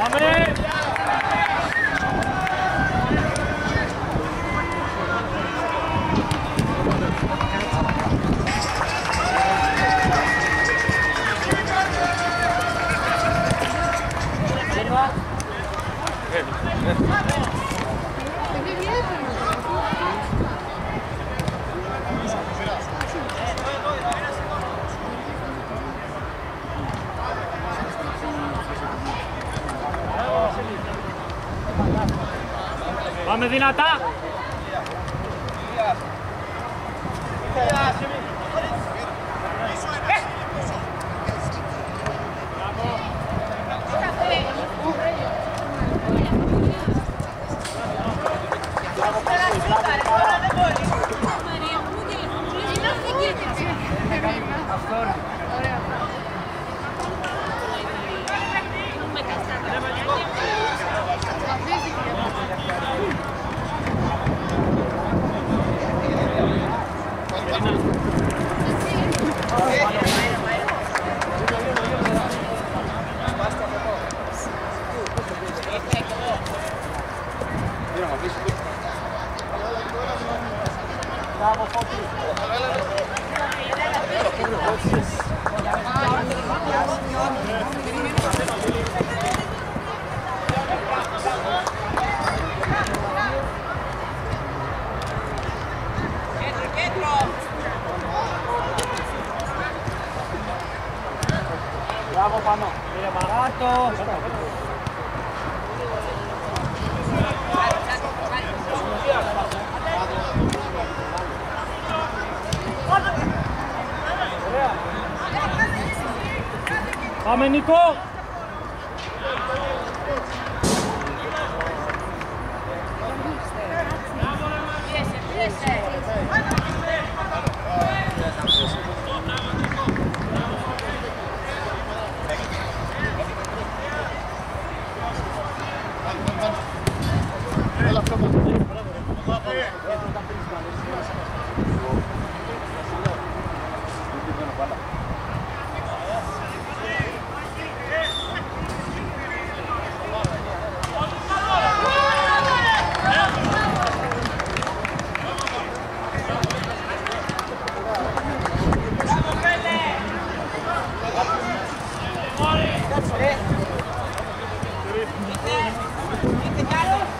Πάμε! Πάμε δυνατά! Μπράβο πάνω. Κύριε Μαράτο. Πάμε Νικό.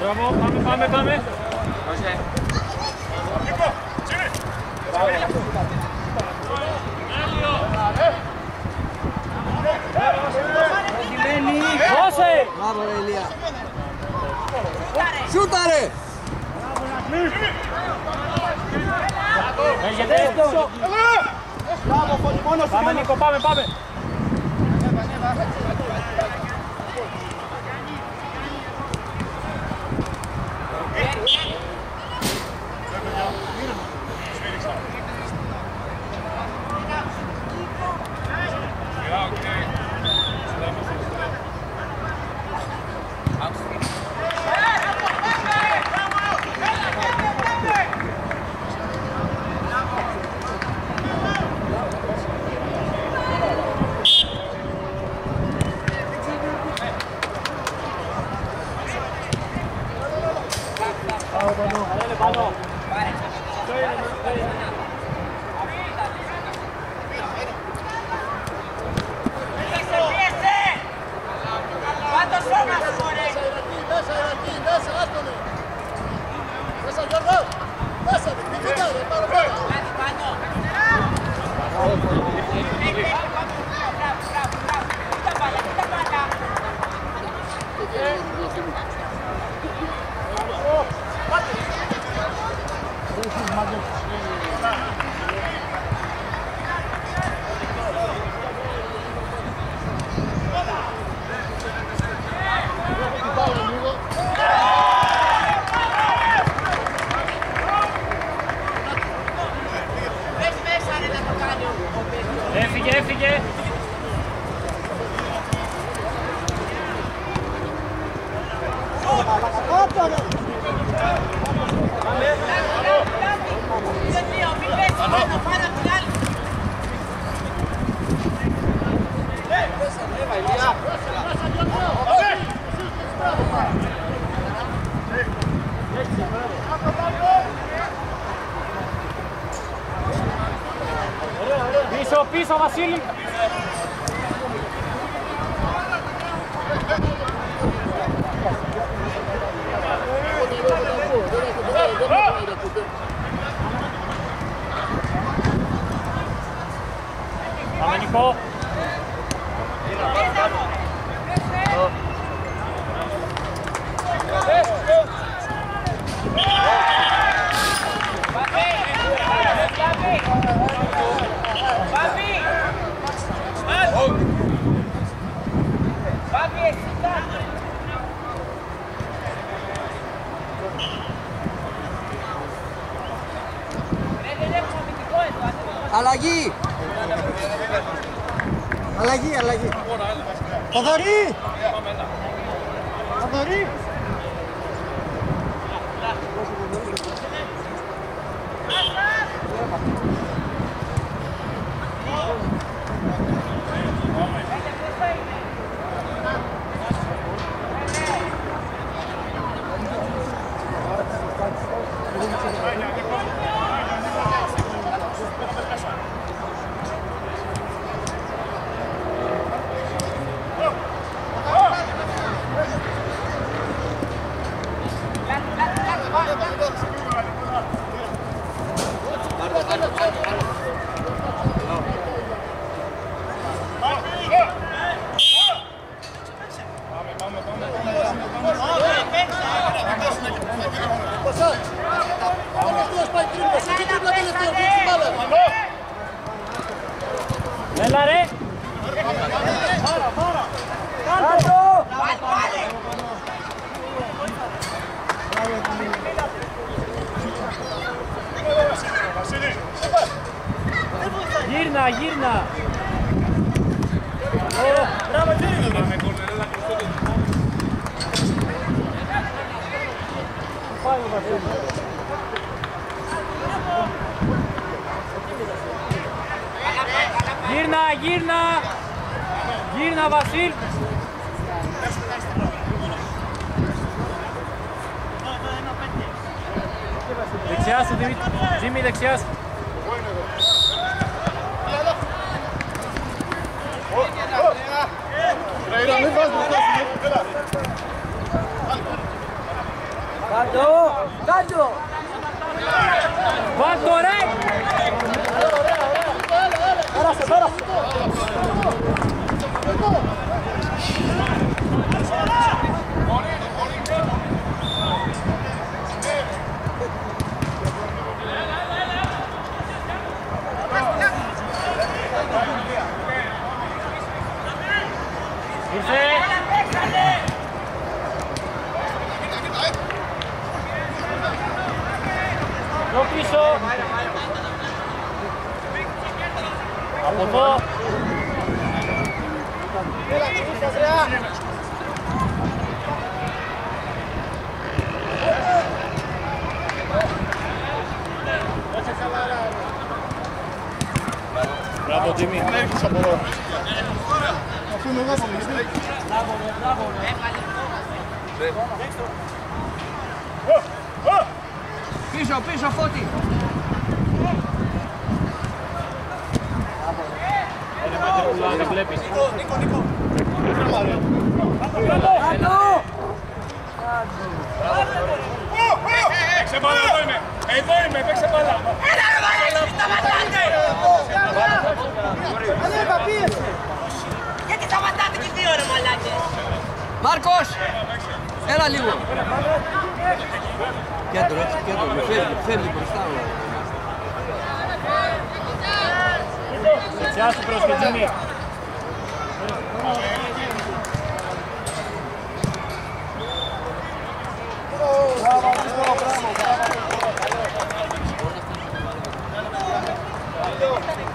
Μπράβο, πάμε, πάμε, πάμε. Δώσε! Μπράβο ρε Ηλία. Σούτα ρε. Έχετε έξω. Πάμε Νίκο, πάμε, πάμε. Πες μέσα ρε να το κάνει ο Μέσα Βασίλη. Πάμε Νικό. Αλλαγή! Αλλαγή, αλλαγή. Θοδωρή! Θοδωρή! Έλα ρε. Γύρνα, γύρνα. Ω, Μπράβο, γύρνα. Πάει ο Βασίλης. Γύρνα, γύρνα. Γύρνα, Βασίλ. Δεξιά σου, Δημήτρη. Τζίμι, δεξιά σου. Κάτω! Κάτω! Βάλτο, ρε. Πέρασε, πέρασε! Ήρθε. Πιο πίσω. Από εδώ. Μπράβο, Τζίμι. Πίσω, πίσω, φώτη! Δεν βλέπεις. Κάτω! Παίξε μπάλα, εδώ είμαι. Εδώ είμαι, παίξε μπάλα. Ανέβα, πίεσε! Γιατί σταματάτε και δύο ρε μαλάκες. Μάρκος! Έλα λίγο! Κέντρο, έτσι, κέντρο, με φεύγει, φεύγει μπροστά ο... Δεξιά σου προς και Τζίμι. Δεν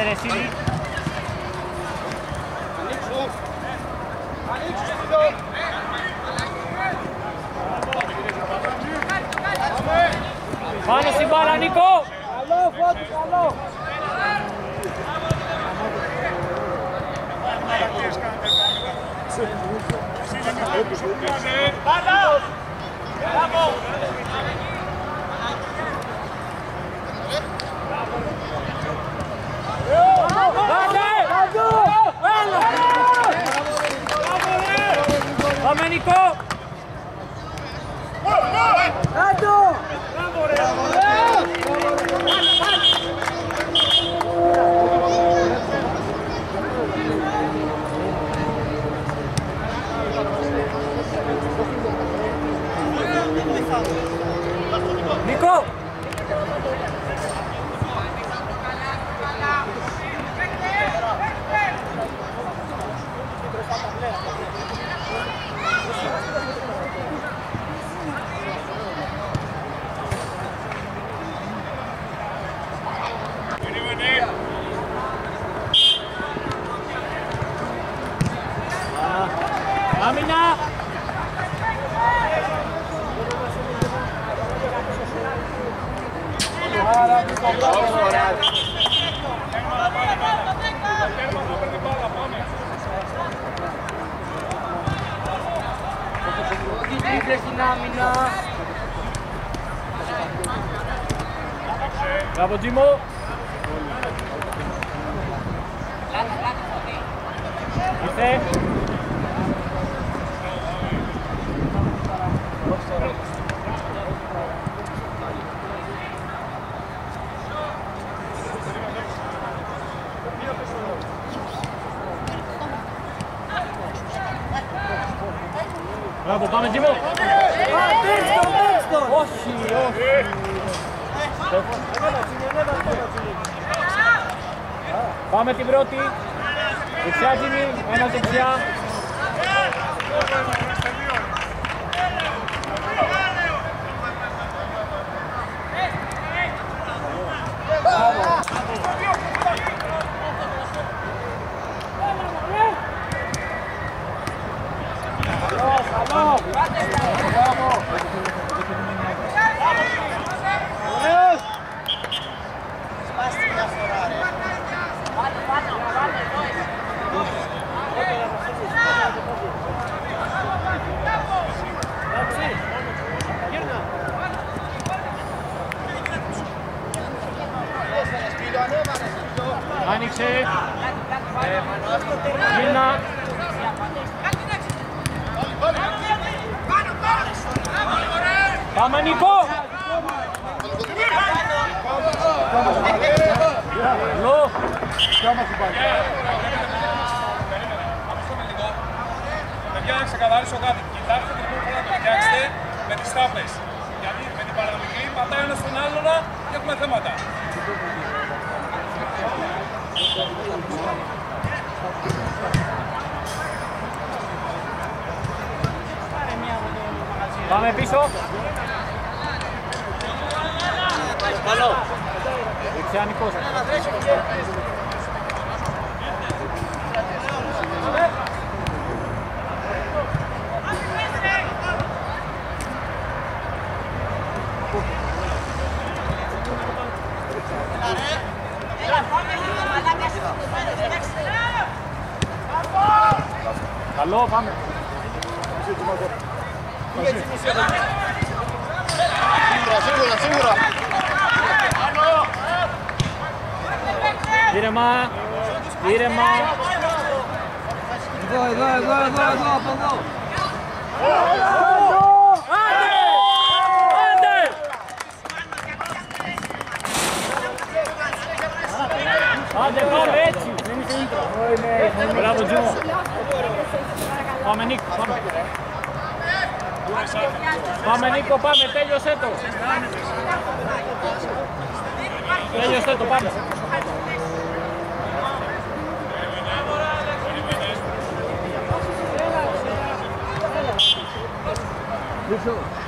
Άντε ρε Άνοιξε. Μίνα. Πάμε Νίκο. Καλό. Παιδιά, να ξεκαθαρίσω κάτι. Κοιτάξτε την κούρσα να το φτιάξετε με τις τάπες. Γιατί με την παραδομική πατάει ένας στον άλλον και έχουμε θέματα. Πάμε πίσω. Καλό. Δεξιά Νικός. Καλό, πάμε. Ήρεμα. Ήρεμα. Εδώ, εδώ, εδώ, εδώ, εδώ, από εδώ. Άντε! Άντε! Άντε πάμε έτσι. Μπράβο Τζίμο. Πάμε Νίκο, πάμε. Πάμε Νίκο, πάμε, τέλειωσέ το. Τέλειωσέ το, πάμε. Σε λίγο.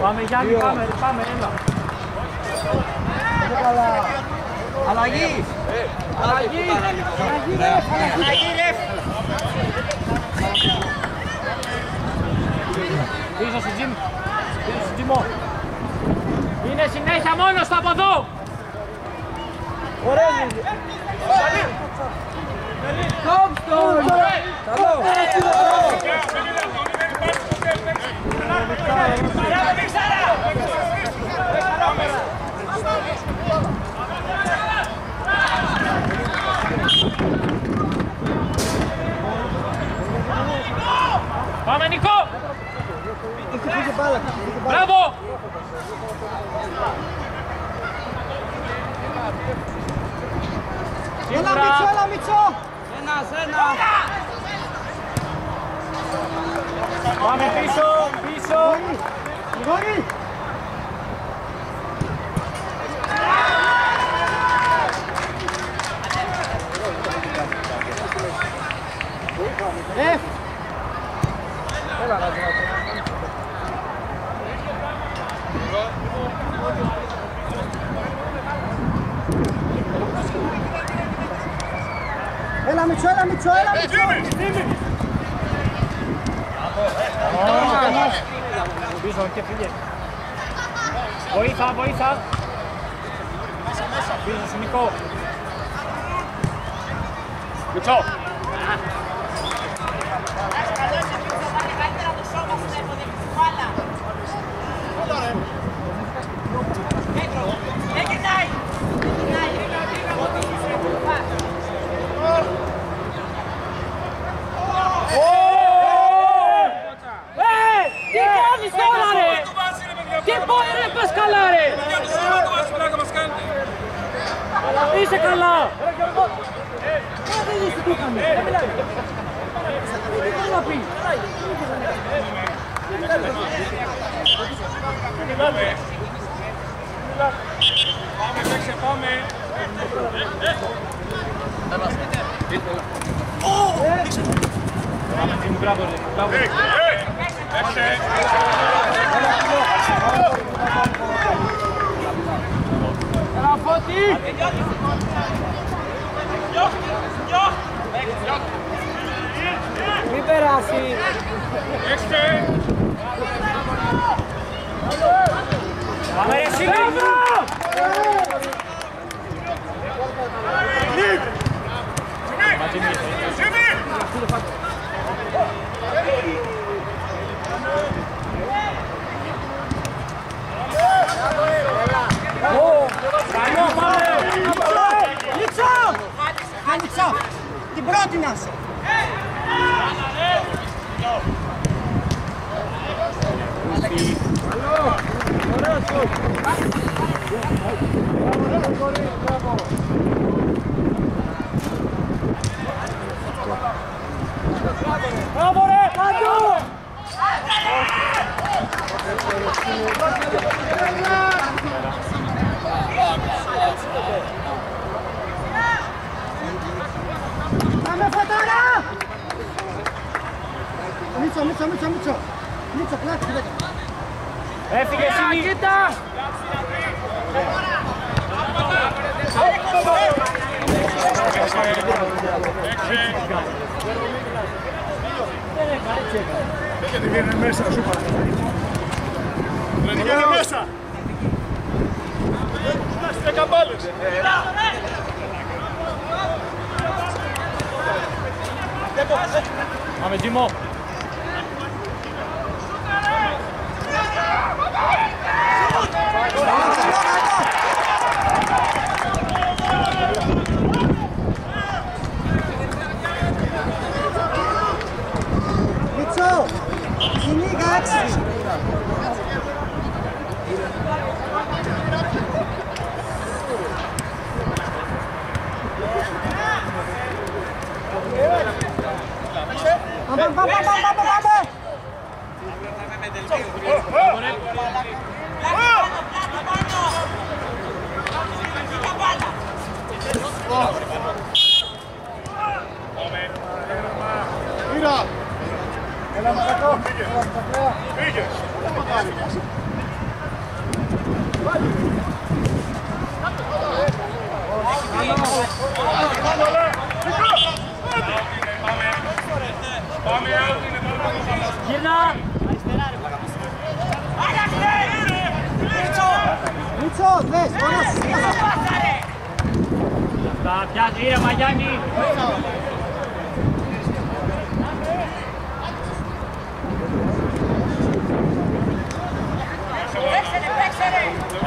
Πάμε Γιάννη, πάμε, πάμε, έλα. Αλλαγή. Αλλαγή. Αλλαγή, ρεφ. Πίσω στο Τζιμ. Πίσω στο Τζιμό. Είναι συνέχεια μόνος του από εδώ. Κόμπστον. Καλό. Πάμε, παίξε, πάμε. Πάμε Τζιμ, μπράβο ρε. Μπράβο. Παίξε. Έλα Φώτη. Μην περάσει. Παίξε. Πάμε ρε Σίλη. Καλό, πάμε. Μίτσο. Μίτσο. Την πρώτη να είσαι. Μπράβο ρε. Πάντου. Πάμε φωτάρα! Μίτσο, Μίτσο, Μίτσο, Μίτσο. Μίτσο, πλάτη, πλάτη. Έφυγε Σίλη. Κοίτα. Δεν μέσα, σου. Δεν μέσα. Πάμε, Τζίμο. Κυνήγα έξι. Πάμε, πάμε, πάμε, πάμε, πάμε. Πάμε out, είναι πολύ καλό μπάλας. Γύρνα. Μίτσο, δες, ωραία σου. Τα πιάνει ήρεμα Γιάννη.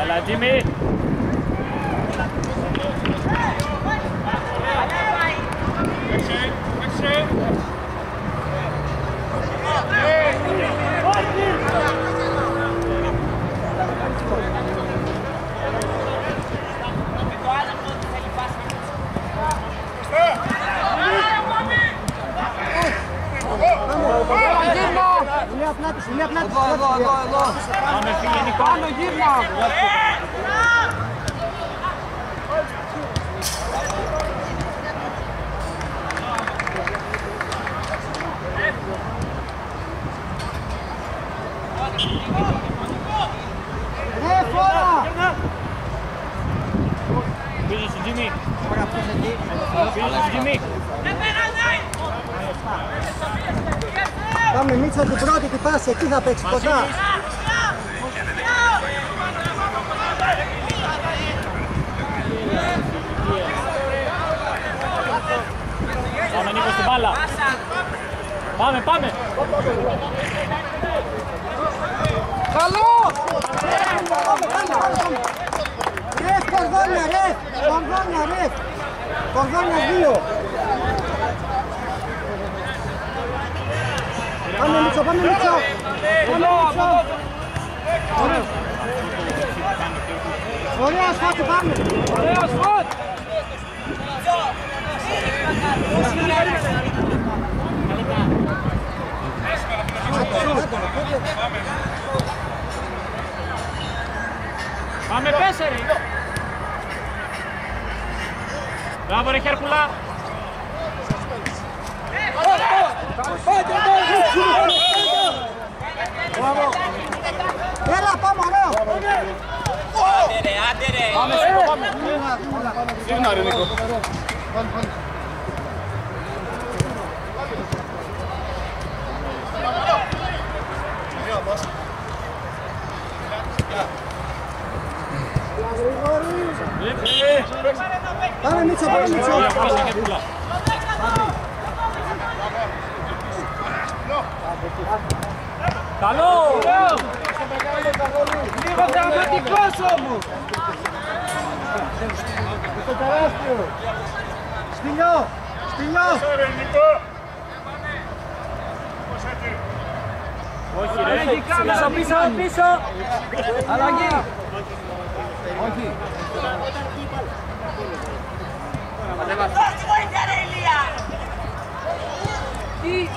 Έλα Τζίμι. Έξι, έξι. Ηλία πλάτη, ηλία πλάτη. Εδώ, εδώ, εδώ, εδώ. Πάμε φίλε Νικό. Πάνω γύρνα. Ε, φόρα. Πίσω στον Τζίμι. Πίσω στον Τζίμι. Πάμε Μίτσο την πρώτη την πάση, εκεί θα παίξει κοντά. Πάμε Νίκο στην μπάλα. Πάμε, πάμε. Καλό! Πάμε, πάμε, πάμε. Ρεφ, κορδόνια, ρεφ. Κορδόνια, ρεφ. Κορδόνια δύο. Πάμε Μίτσο, πάμε Μίτσο. Πάμε Μίτσο. Ωραία. Ωραία σκότη, πάμε. Ωραία σκότ. Πάμε πέσε ρε. Μπράβο ρε Χέρκουλα. Έλα, πάμε, ωραίο. Πάμε Σίκο, πάμε. Σίγνα ρε Νίκο. Πάμε Μίτσο, πάμε Μίτσο. Ωραία, πέσε Χέρκουλα. Καλό! Λίγο δραματικός όμως. Στο τεράστιο. Σπηλιό, σπηλιό. Ρε Νίκο. Όχι ρε. Πίσω, πίσω, πίσω. Αλλαγή. Όχι. Δώσε βοήθεια ρε Ηλία! Τι. Τι.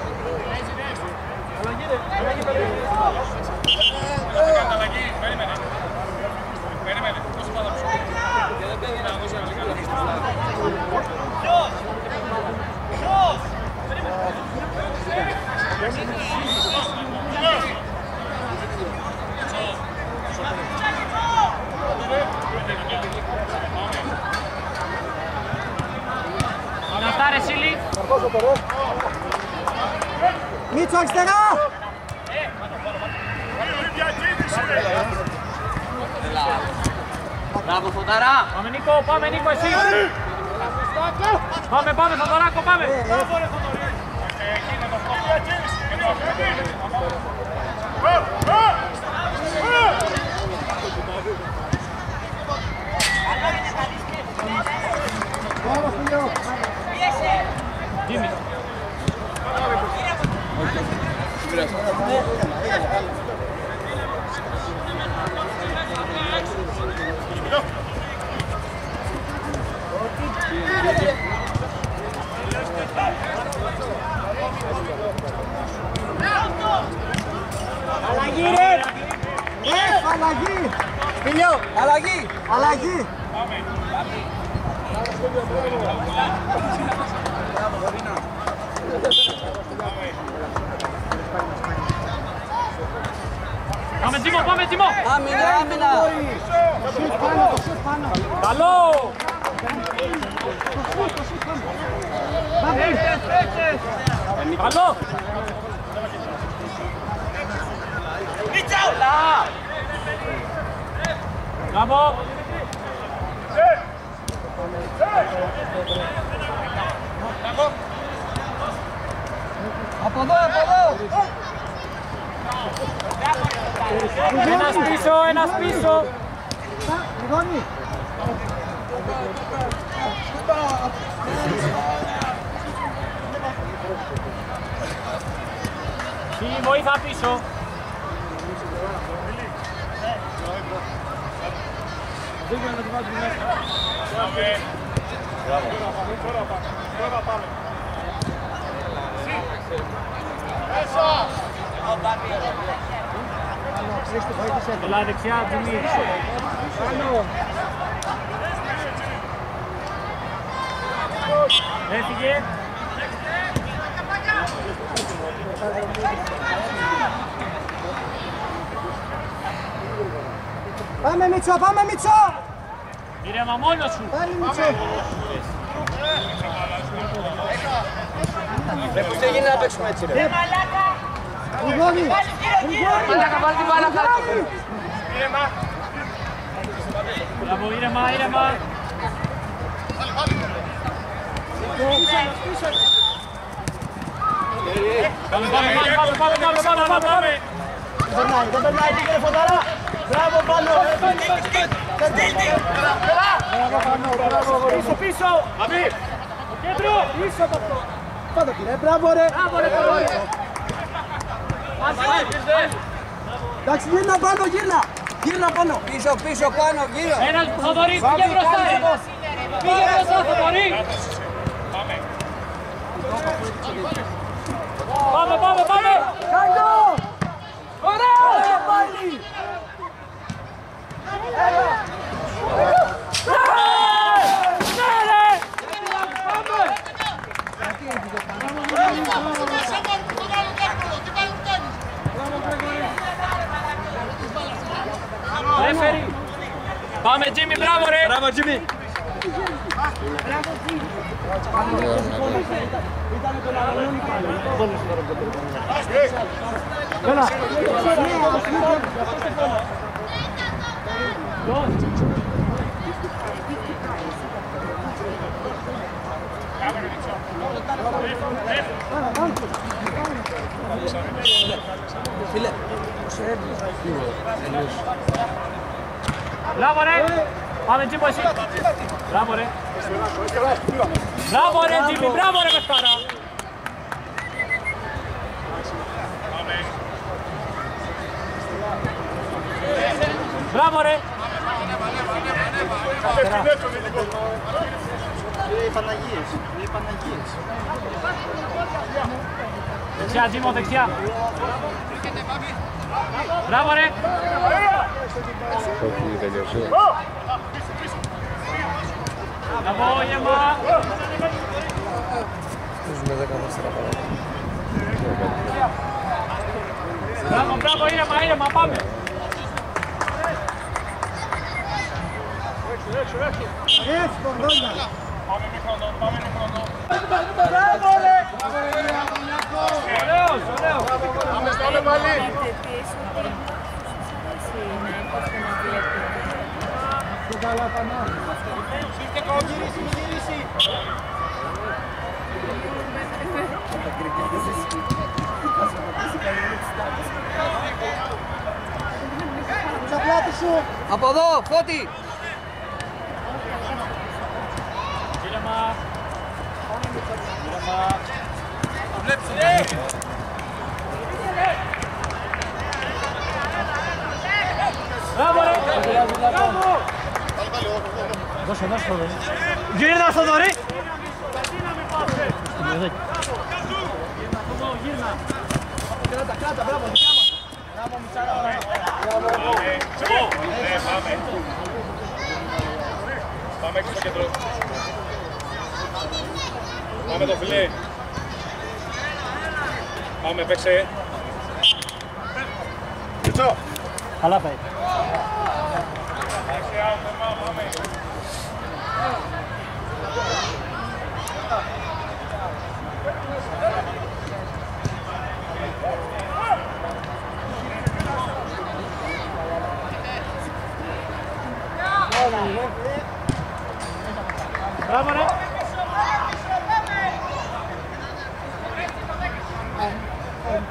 Αλλαγή, περίμενε. Περίμενε, δώσε πάντα πίσω. Να δώσει ένα λιγάκι. Δυνατά ρε Σίλη. Μίτσο αριστερά. Μπράβο Φωταρά! Πάμε Νίκο, πάμε Νίκο εσύ. Πάμε, πάμε Θοδωράκο, πάμε. Εκεί είναι το Αλλαγή, ρε. Ρε, αλλαγή. Φίλιο, αλλαγή. Αλλαγή. Πάμε Τζίμο, πάμε Τζίμο. Άμυνα, άμυνα. Σουτ πάνω, το σουτ πάνω. Καλό. Πάμε. Καλό. Μπράβο. Από εδώ, από εδώ. Ένας πίσω, ένας πίσω. Λιγόνι. Τι βοήθα πίσω. Χρήστο, βοήθησε. Ελά δεξιά, Τζιμί. Πάνω. Έφυγε. Πάμε Μίτσο, πάμε Μίτσο. Ήρεμα μόνος σου. Πάλι Μίτσο. Πώς έγινε να παίξουμε έτσι ρε. Λιγόνι. Μαλάκα βάλει την μπάλα κάτω. Μπράβο, ήρεμα, ήρεμα. Πάμε, πάμε, πάμε, πάμε, πάμε, πάμε, πάμε, πάμε. Δεν περνάει, δεν περνάει, πήγαινε φωταρά. Μπράβο πάνω. Μπράβο πάνω, μπράβο. Πίσω, πίσω. Αμύ. Κέντρο. Πίσω από αυτό. Πάντα κύριε, μπράβο ρε. Μπράβο, ρε, κορόι. Εντάξει, γύρνα πάνω, γύρνα. Γύρνα πάνω. Πίσω, πίσω, πάνω, γύρω. Ένας που θα δωρεί, πήγε μπροστά. ρε. Πήγε μπροστά, θα δωρεί. Πάμε, πάμε, πάμε. Κάντο. Ωραία πάλι. Ναι, ρε. Ρέφερι. Πάμε, Τζίμι, μπράβο, ρε. Μπράβο Τζιμί. Έλα. Μπράβο, ρε. Πάμε, Τζίμι, εσύ. Μπράβο, ρε. Μπράβο, ρε, Τζίμι, μπράβο, ρε, παιχτάρα. Μπράβο, ρε. Δεξιά, Τζίμο, δεξιά. Μπράβο, ρε. Μπράβο, γεμά. Μπράβο, μπράβο, ήρεμα, ήρεμα, πάμε. Έτσι, κορδόνια. Πάμε με χρόνο, πάμε με χρόνο. Μπράβο ρε. Καλά πανά. Σύρκε κόμμα γυρίσει, μη γυρίσει. Στα πλάτη σου. Από εδώ, Φώτη! Ήρεμα. Ήρεμα. Μπράβο ρε! Δώσε, δώσε το δωρή. Γύρνα στο δωρή! Γύρνα. Κράτα, κράτα, μπράβο, δικιά μας. Μπράβο, Μιτσάρα. Ναι, πάμε. Πάμε έξω στο κέντρο. Πάμε το φιλέ. Πάμε, παίξε. Καλά πάει. Εντάξει, out, πάμε.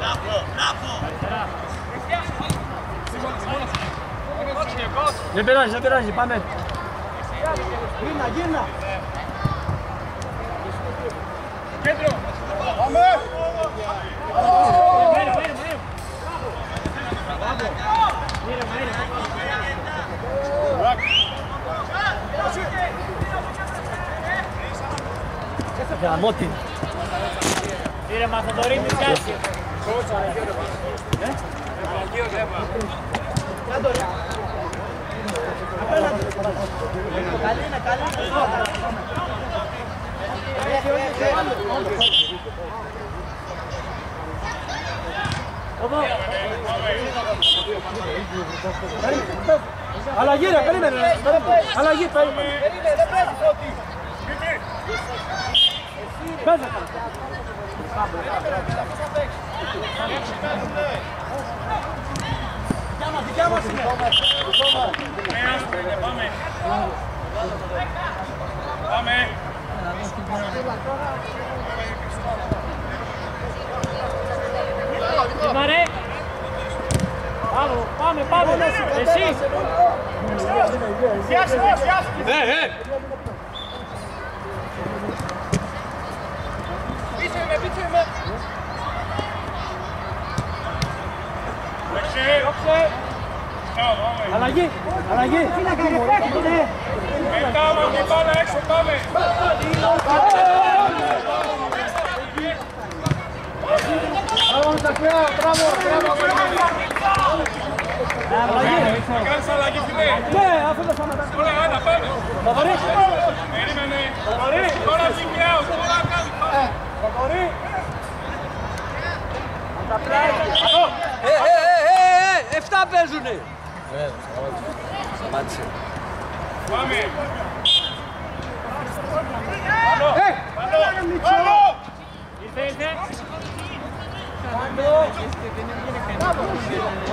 Μπράβο ρε! Δεν πειράζει, δεν πειράζει, πάμε. Γύρνα, γύρνα. Κέντρο. Ήρεμα, ήρεμα, ήρεμα. Ήρεμα, ήρεμα. Γαμώτη. Ήρεμα, Θοδωρή, μη πιάσει. Καλή είναι, καλή είναι. Αλλαγή ρε, περίμενε. ρε. Αλλαγή, περίμενε. Παίζε. Δικιά μας είναι. Ναι, άστο είναι, πάμε. Πάμε. Ήρεμα, ρε. Μπράβο, πάμε, πάμε. Εσύ. Ναι, ναι. Παίξε. Ciao, πάμε. Αλλαγή, αλλαγή. Τι να κάνει, ρε. Μετά μας την μπάλα έξω, πάμε. Μπράβο, Μητσακουέα, μπράβο, μπράβο, μπράβο. Αλλαγή. Θα κάνεις αλλαγή, φιλέ. Ναι, αφού δεν σταματάς. Ωραία, άντα, πάμε. Θοδωρή. Περίμενε. Τώρα βγήκε out, τώρα κάνει. πάμε. Ε, ε, ε, ε, ε, εφτά παίζουνε! Σταμάτησε. Πάμε. Ε, Πάνω. Ήρθε, ήρθε.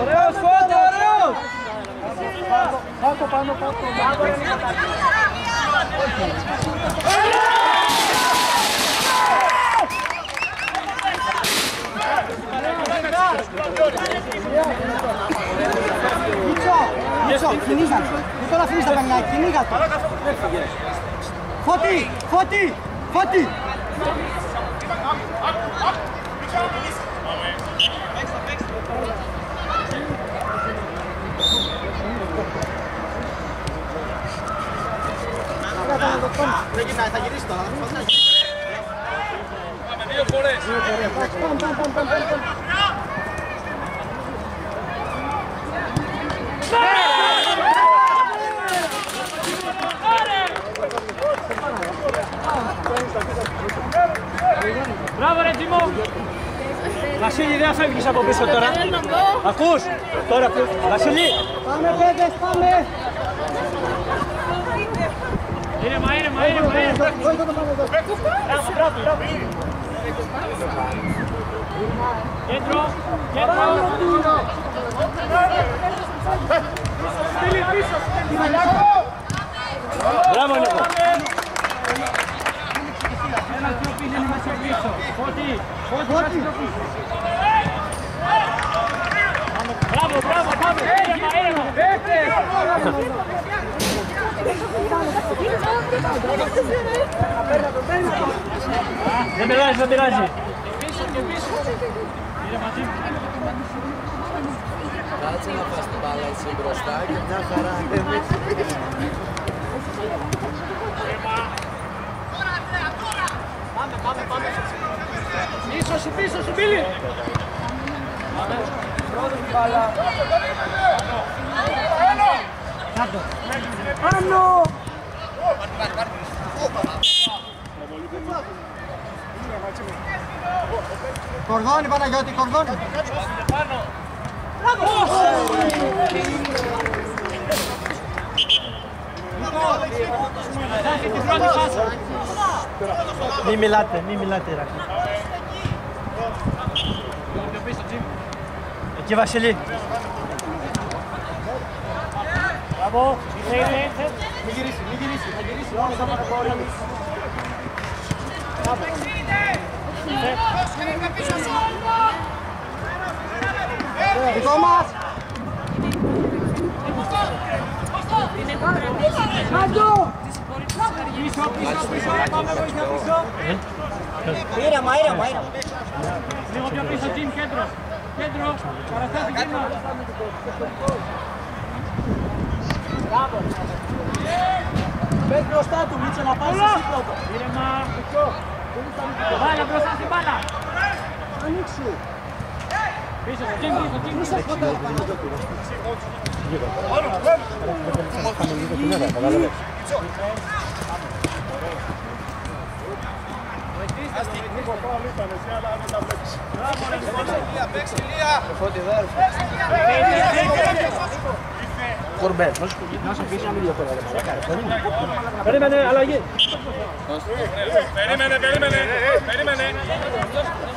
Ωραίος Φώτη, ωραίος! Πάτω, πάνω, πάτω. Μίτσο, Μίτσο, κυνήγα. Δεν τον αφήνεις τα παιδιά, κυνήγα το. Φώτη, Φώτη, Φώτη. Δεν κοιτάει, θα γυρίσει τώρα. Πάμε δύο φορές. Πάμε, πάμε, πάμε, πάμε, πάμε. Μπράβο ρε Τζίμο! Βασίλη δεν θα φεύγεις από πίσω τώρα. Ακούς! Τώρα πιο... Βασίλη! Πάμε παιδες, πάμε! Ήρεμα, ήρεμα, ήρεμα, ήρεμα. Μπράβο, μπράβο, μπράβο. Κέντρο, κέντρο. Στείλει πίσω, στείλει. Μπράβο, Νίκο μπράβο, πάμε. Έρεμα, έρεμα. Δεν πειράζει, δεν πειράζει. Κάτσε να πας την μπάλα έτσι μπροστά και μια χαρά. Πίσω σου, πίσω σου, Μπίλι. Πάνω. Κορδόνι, Παναγιώτη, κορδόνι. Μη μιλάτε, μη μιλάτε, Ηρακλή. Εκεί, Βασιλή. Μπράβο. Είσαι, είσαι, είσαι. Μην γυρίσει, μην γυρίσει, θα γυρίσει. Όλος θα πάνε πολύ. Δικό μας. Κάτω. Πίσω, πίσω, πίσω. Πάμε βοήθεια πίσω. Ήρεμα, ήρεμα, ήρεμα. Λίγο πιο πίσω, Τζιμ, κέντρο. Κέντρο. Παραστάσει, κέντρο. Πες μπροστά του, Μίτσο, να πας εσύ πρώτο. Ήρεμα. Μπάλα μπροστά στην μπάλα. Ανοίξου. Πίσω, Τζιμ, πίσω, Τζιμ. Κορμπέ, να σου πει, να σου πει, να μην διαφορά. Περίμενε, αλλαγή. Περίμενε, περίμενε, περίμενε.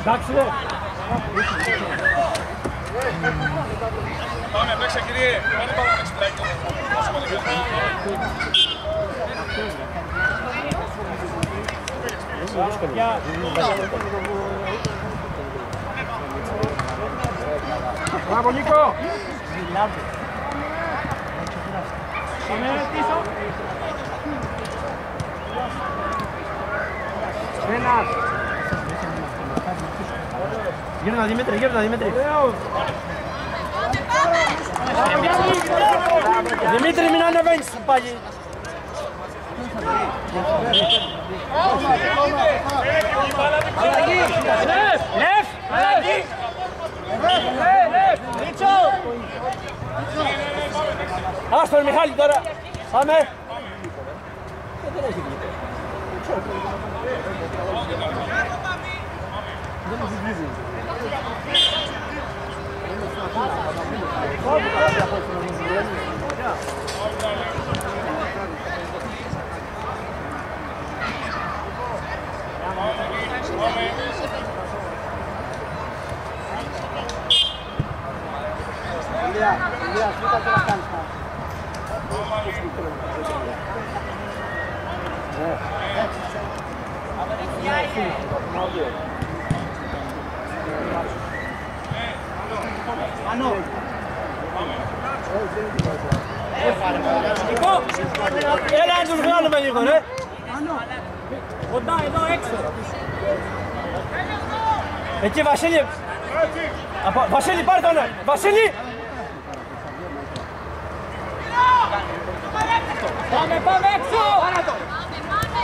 Εντάξει, ρε. Πάμε, παίξε κύριε. Πάμε πάμε να παίξει πλάκι. Όσο με το Μπράβο, Νίκο. Πάμε πίσω. Ένας. Γύρνα, Δημήτρη, γύρνα, Δημήτρη. Δημήτρη, μην ανεβαίνεις πάλι. Λεφ, λεφ, αλλαγή. Άστο, ρε, Μιχάλη, τώρα. Πάμε. Ηλία, Ηλία, κοίτα τι να κάνεις. Να. Ανώ. Νικό. Έλα να τους βγάλουμε λίγο, ρε. Κοντά, εδώ έξω. Εκεί, Βασίλη. Από- Βασίλη, πάρε τον. Βασίλη. Πάμε, πάμε έξω.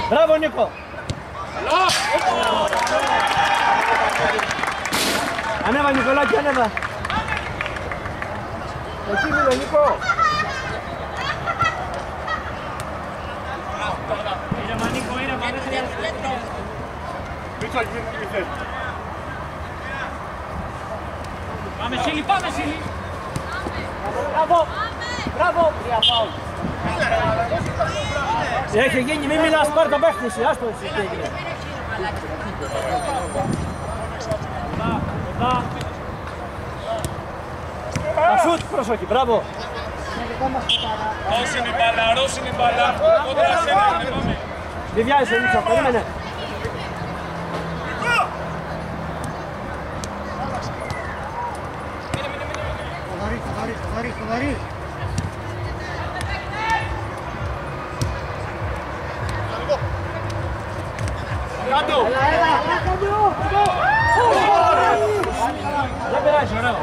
Μπράβο, Νίκο. Ανέβα, Νικολάκη, ανέβα. Εκεί μείνε, Νίκο. Ήρεμα, Νίκος, ήρεμα, δεν χρειάζεται. Πάμε, Σίλη, πάμε, Σίλη. Μπράβο. Μπράβο. Τρία φάουλ. Έχει γίνει, μην μιλάς, πάρε το παίχτη εσύ, άστο εσύ τι έγινε. Κοντά, κοντά. Ασούτ, πρόσοχη, μπράβο. Ρώση είναι η μπάλα, ρώση είναι η μπάλα. Κόντρα σένα είναι, πάμε. Μη βιάζεσαι, Μίτσο, περίμενε. Χωρί, χωρί, χωρί. Κάτω! Έλα, έλα, έλα, κάτω. Δεν περάσει, ωραίο.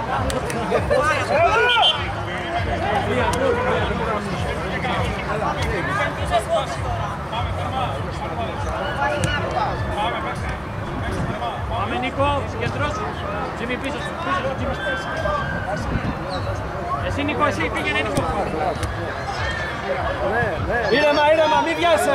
Πάμε Νίκο, συγκεντρώσου. Τζίμι πίσω σου, πίσω σου, Τζίμι. Εσύ Νίκο, εσύ πήγαινε Νίκο. Ήρεμα, ήρεμα, μη βιάσαι.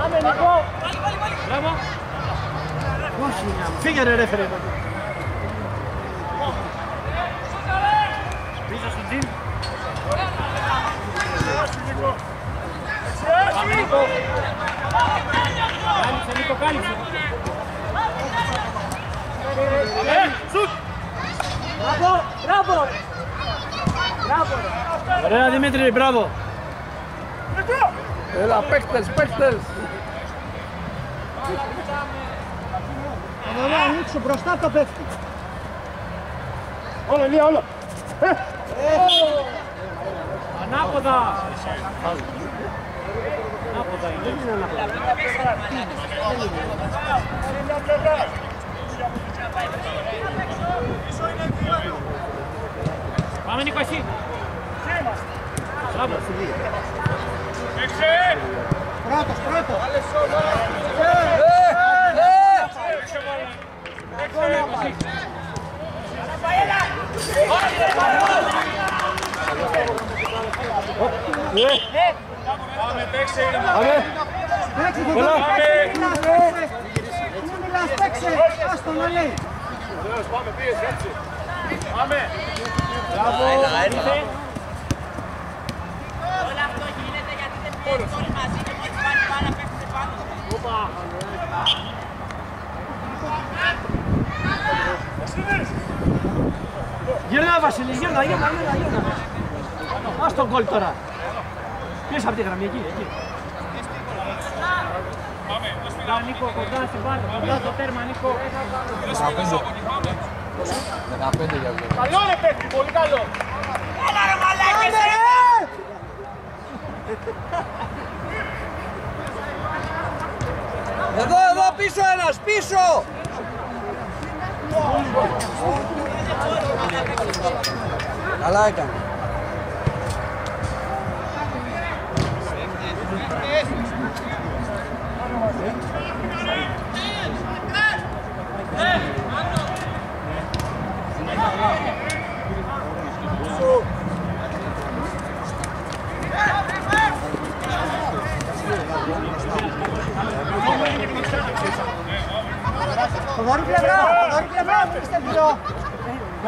Πάμε Νίκο. Μπράβο. Φύγε ρε ρέφερε. Πίσω σου Τζιμ. Πάμε Νίκο. Κάλυψε Νίκο, κάλυψε. Ε, σουτ. Μπράβο, μπράβο. Μπράβο. Ωραία Δημήτρη, μπράβο. Έλα, παίκτες, παίκτες. Εδώ να ανοίξω μπροστά το πέφτει. Όλο, Ηλία, όλο. Ανάποδα. Ανάποδα είναι. Πάμε Νίκο εσύ. Μπράβο. Έξε! Πρώτος, πρώτος. Πάμε, παίξε ήρεμα. Πάμε. Παίξε το Έλα. τώρα, παίξε, μιλάς, παίξε. Τι μου μιλάς, παίξε. Άστο να λέει. Όλο αυτό γίνεται γιατί δεν πιέζουν όλοι μαζί και μόλις πάνε πάρα πέφτουν πάνω. Γύρνα Βασίλη, γύρνα, γύρνα, γύρνα, γύρνα. Ας τον κόλ τώρα. Πίσω από τη γραμμή, εκεί, εκεί. Κοντά Νίκο, κοντά στην πάντα, κοντά στο τέρμα Νίκο. Καλό ρε παίκτη, πολύ καλό. Έλα ρε μαλάκες, ρε! Εδώ, εδώ, πίσω ένας, πίσω! Καλά έκανε.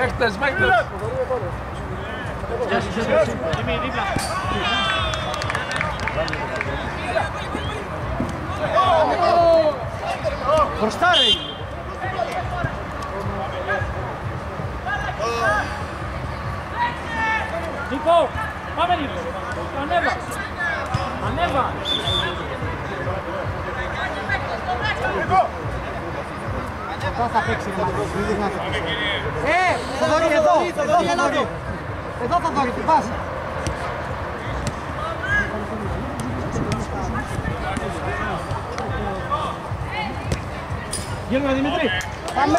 Παίκτες, παίκτες. Τζίμι, δίπλα. Εδώ θα παίξει ρε μάλλον, μην δεις να φύγει. Ε, Θοδωρή, εδώ, εδώ Θοδωρή. Εδώ Θοδωρή, τι πας. Γύρνα Δημήτρη. Πάμε.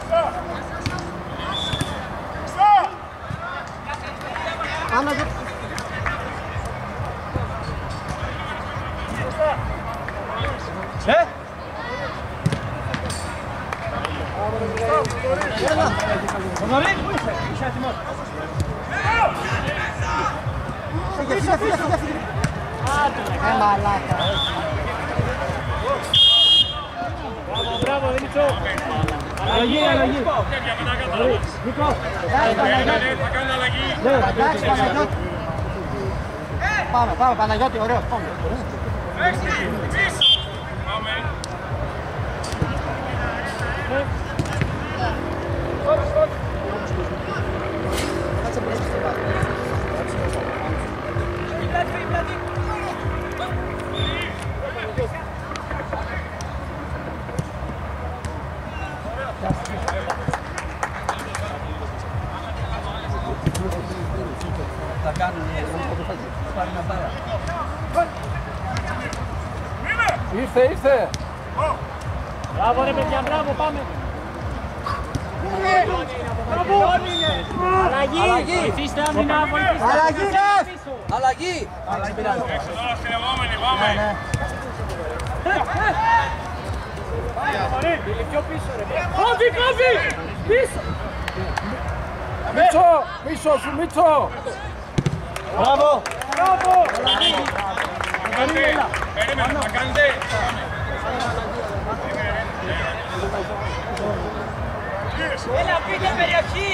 Πάμε, πάμε, Παναγιώτη, ωραίο. Πάμε. Πάμε. Ήρθε, ήρθε. Μπράβο, ρε παιδιά, μπράβο, πάμε. Αλλαγή. Βοηθήστε άμυνα, βοηθήστε. Αλλαγή, ρεφ. Πίσω. Αλλαγή. Έξω τώρα στην επόμενη, πάμε. Ναι, ναι. Λίγο πιο πίσω, ρε. Κόβει, κόβει. Πίσω. Μίτσο, πίσω σου, Μίτσο. Μπράβο. Μπράβο. Περίμενε, περίμενε, θα κάνετε. Έλα, πείτε περιοχή.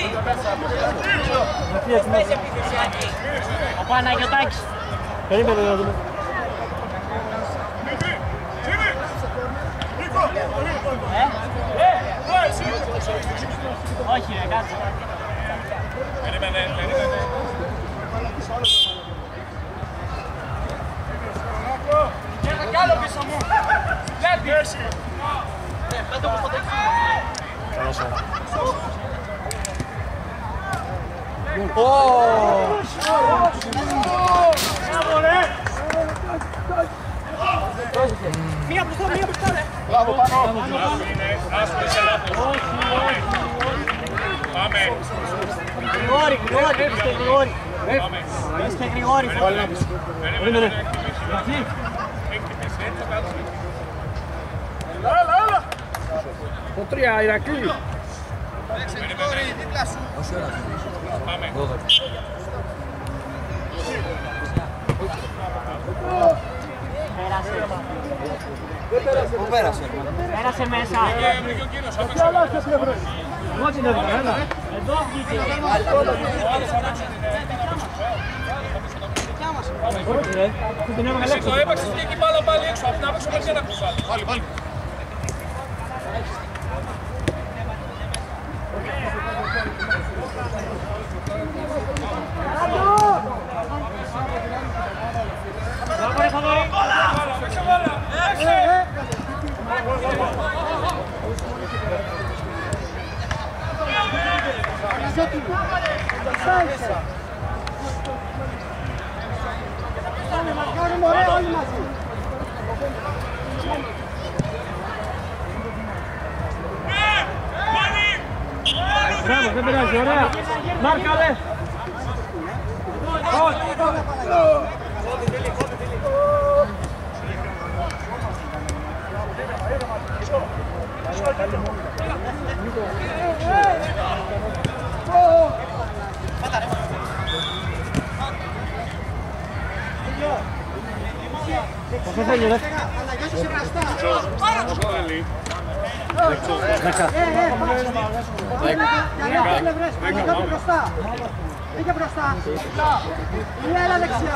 Πες επιθεσιακή. Ο Παναγιωτάκης. Περίμενε να δούμε. Όχι, ρε, κάτσε. Περίμενε, περίμενε. Κι άλλο πίσω μου. Λέτη. Μία μπροστά, μία μπροστά, ρε. Είναι, άσπρο είσαι λάθος. Πάμε. Γρηγόρη, Γρηγόρη, είστε Γρηγόρη. Πάμε. Είστε Γρηγόρη. Περίμενε. Έχει χτυπήσει, έτσι θα κάτσει. Το τρία, Ηρακλή. Πάμε. Πέρασε. Πού πέρασε. Πέρασε μέσα. Και βγήκε ο κύριος απ' έξω. Εγώ την έδινα, έλα. Εδώ βγήκε. Ο άλλος απ' έξω την έκανε. Του την έβγαλε Εσύ έξω. το έπαιξες και εκεί μπάλα πάλι έξω. Απ' την άπεξω μεριά να κουβάλει. Πάλι, πάλι. Μπράβο, ρε Θοδωρή. Μπάλα, παίξε μπάλα. Παίξε. Παναγιώτη μου. Σάισε. Πάμε, μαρκάρουμε ωραία όλοι μαζί. Μπράβο, δεν πειράζει, ωραία. Μάρκα, ρε. Πώς θέλει, ρε. Παναγιώτη σε βραστά. Πόσο θέλει. Ε, ε, πάμε. Για δύο πλευρές. Παναγιώτη μπροστά. Πήγε μπροστά. Η άλλα δεξιά.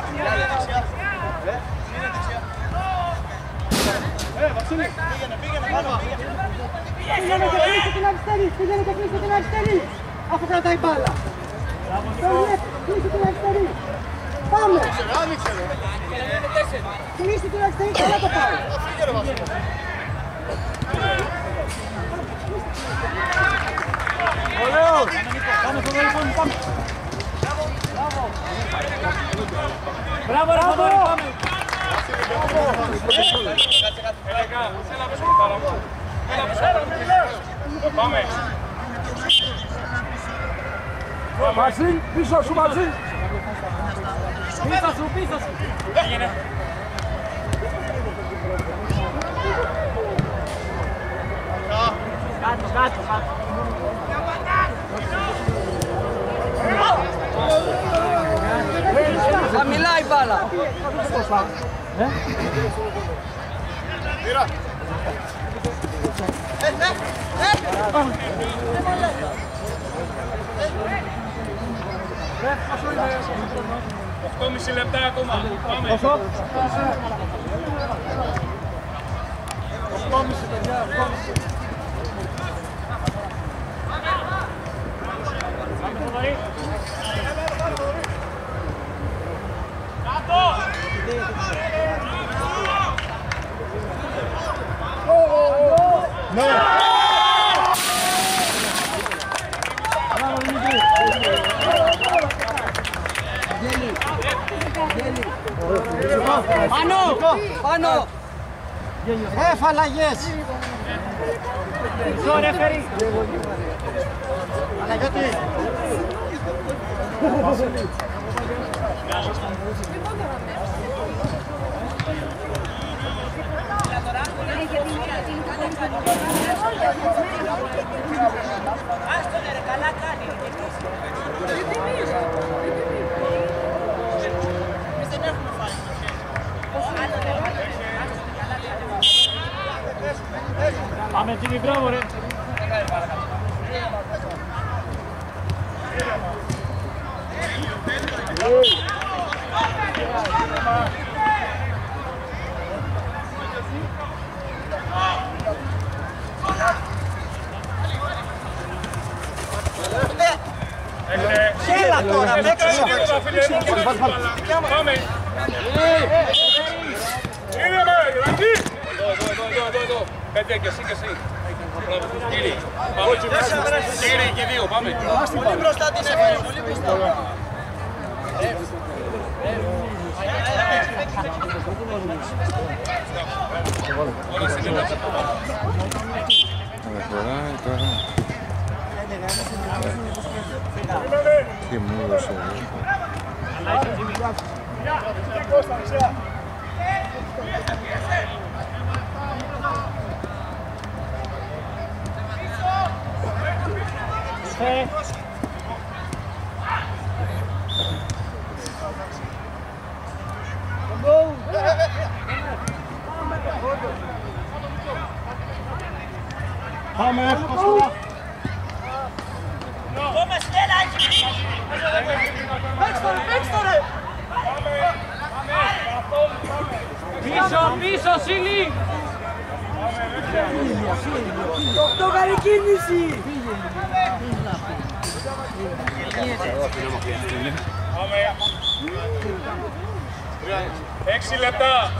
Πήγαινε και κλείσε την αριστερή. Πήγαινε και κλείσε την αριστερή. Αφού κρατάει μπάλα. Τον κλείσε την αριστερή. Πάμε. Κλείσε την αριστερή. Καλά το πάει. Πάμε, Θοδωρή, πάμε, πάμε. Μπράβο, ρε Θοδωρή, πάμε. Έλα, έλα πίσω μου, πάρα μου. Έλα πίσω. Πάμε. Μαζί, πίσω σου, μαζί. Πίσω σου, πίσω σου. Πήγαινε. Κάτω, κάτω, κάτω. Χαμηλά η μπάλα. Πήρα. Ε, ε, ε. Ε, Οκτώ λεπτά ακόμα. Πάμε. Πάνω, πάνω. Έφαλαγες! Μισό ρεφερή. Παναγιώτη! Άστο ρε, καλά κάνει. Εμείς δεν έχουμε φάει. Άλλο δεν Πάμε Τζίμι, μπράβο ρε. Έλα τώρα, παίξε! Πάμε. Είναι με, εκεί. Εδώ, εδώ, εδώ, εδώ, εδώ, εδώ. Πέτια και εσύ και εσύ. Μπράβο, Κύριε. Πάμε. Κύριε και δύο, πάμε. Πολύ μπροστά της έφερε, πολύ μπροστά. Όλα στην Ελλάδα. Αναφορά τώρα. Τι μου έδωσε εδώ. Ε, Πάμε, εύκολα. Ακόμα στέλα έτσι. Πίσω, πίσω, Σίλι. Το καλή κίνηση. Πάμε. Έξι λεπτά.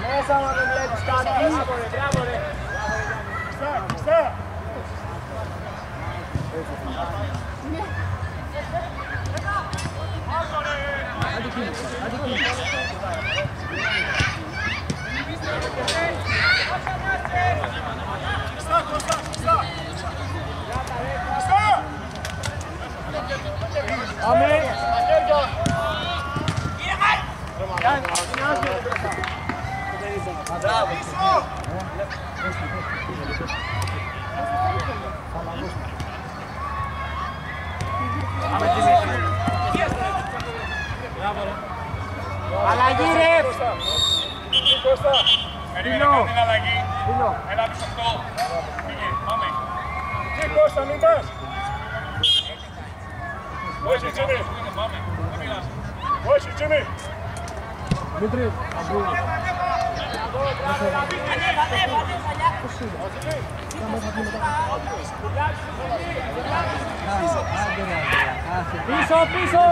Μέσα να δεν βλέπεις κάτι. Μπράβο ρε. Πάμε. Αλλαγή ρε. Κώστα. Περίμενε κάνει την αλλαγή. Έλα πίσω αυτό. Πήγε, πάμε. Τι Κώστα, μην πας. Όχι, Τζίμι. Πάμε. Δεν πειράζει. Όχι, Τζίμι. Πίσω, πίσω.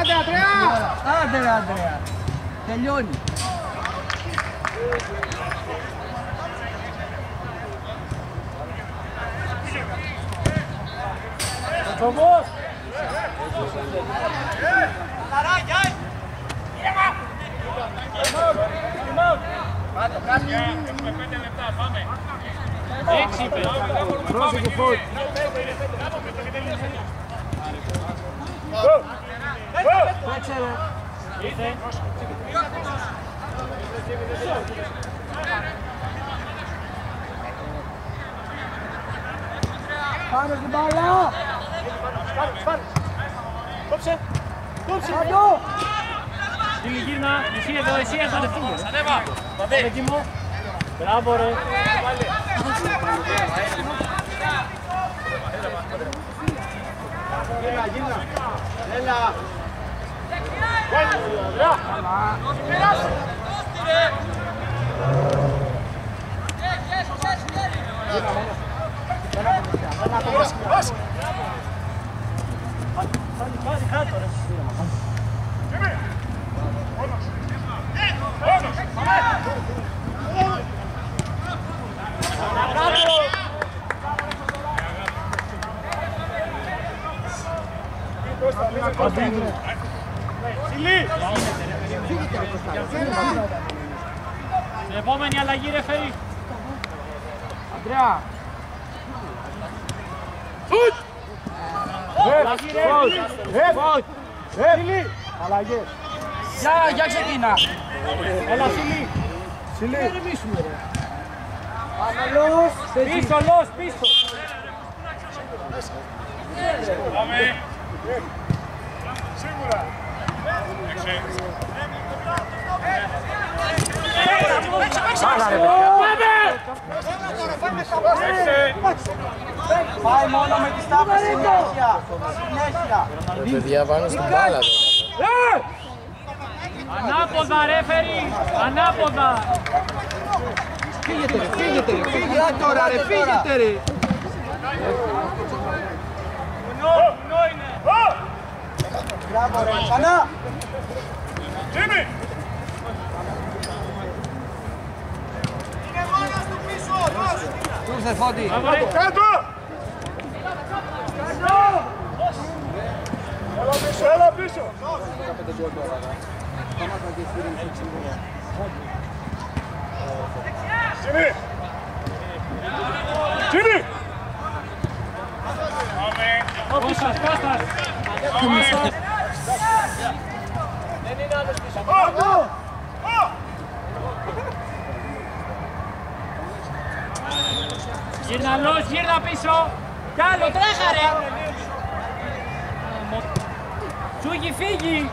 Άντε, Αντρέα! Άντε ρε Ανδρέα. Τελειώνει. Φοβός. Για, έχουμε πέντε λεπτά, πάμε. Έξι είπε. Πρόσεχε φώτη. Ήρθε. Πάμε στην μπάλα! Κόψε. Κόψε. Τίμη γύρνα, εσύ εδώ, εσύ εδώ, δεν φύγε. Ανέβα. Εκεί μου. Μπράβο ρε. Έλα. Πάλι κάτω ρε. Στην επόμενη αλλαγή ρε φέρει. Αντρέα. Αλλαγή ρε. Φαουλ. Σιλί. Αλλαγές. Για, για ξεκίνα. Έλα Σιλί. Σιλί. Αμελός. Πίσω, λος, πίσω. Πάμε. Σίγουρα. Έξι. Πάει μόνο με τις τάπες συνέχεια. Συνέχεια. Ρε παιδιά πάνω στην μπάλα τώρα. Ανάποδα ρε φέρει. Ανάποδα. Φύγετε ρε, φύγετε ρε, φύγετε τώρα ρε, φύγετε ρε. Μπράβο ρε. Ξανά. Τζίμι. Τούρσε φώτη. Μπράβο ρε. Κάτω. Έλα πίσω, έλα πίσω. Τζίμι. Τζίμι. Πάμε. Κώστας, Κώστας. Πάμε. Γύρνα λος, γύρνα πίσω. Κι άλλο, τρέχα ρε. Σου έχει φύγει.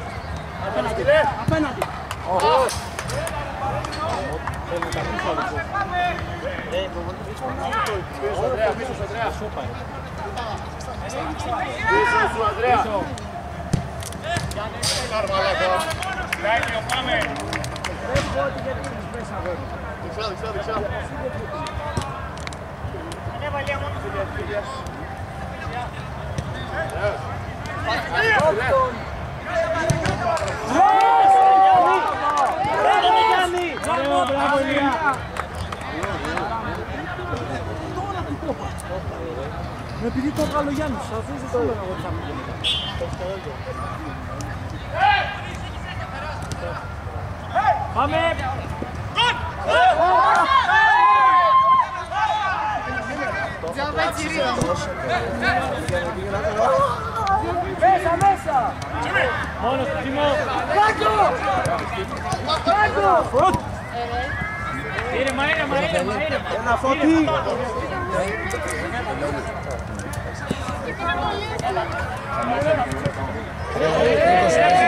Δάκιο, πάμε. Μπράβο, μπράβο, Ηλία. Επειδή το βγάλω Γιάννης, σας αφήσω το έλεγα εγώ τι θα μου γίνει. Πάμε. Μέσα, μέσα. Μόνος του Τιμό. Κάτω. Κάτω. Ήρεμα, ήρεμα, ήρεμα, ήρεμα. Ένα φώτη. Ρε,